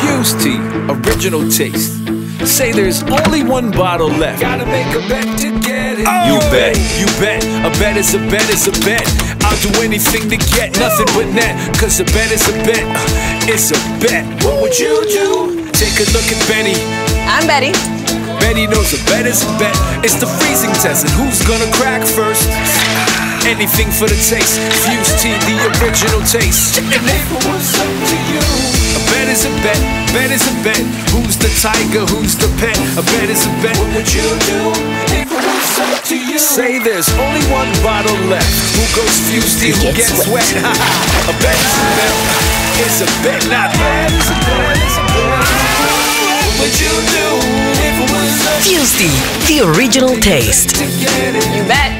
Fuze tea, original taste. Say there's only one bottle left. Gotta make a bet to get it. You bet, you bet. A bet is a bet is a bet. I'll do anything to get nothing but net. Cause a bet is a bet. uh, It's a bet. What would you do? Take a look at Benny. I'm Betty. Betty knows a bet is a bet. It's the freezing test, and who's gonna crack first? Anything for the taste. Fuze tea, the original taste. And bet, bet is a bet. Who's the tiger, who's the pet? A bet is a bet. what would you do? If it was up to you, Say there's only one bottle left. Who goes fusty, who gets gets wet? wet. a bet is a bet. It's a bet, not bad. It's a bet, it's a bet. what would you do? If it was up Fuze tea, the original taste. to get it. You bet.